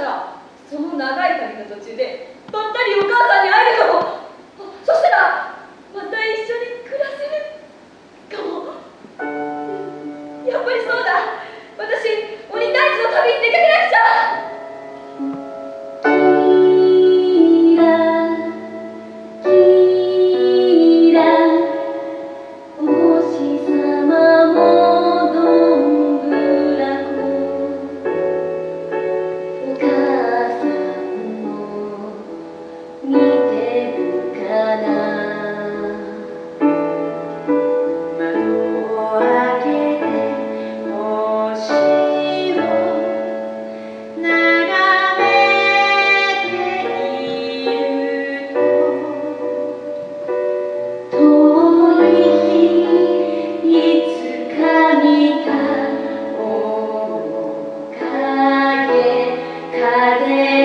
したらその長い旅の途中でばったりお母さんに会えるかも。そしたらまた一緒に暮らせるかも。やっぱりそうだ。私お兄 tarde.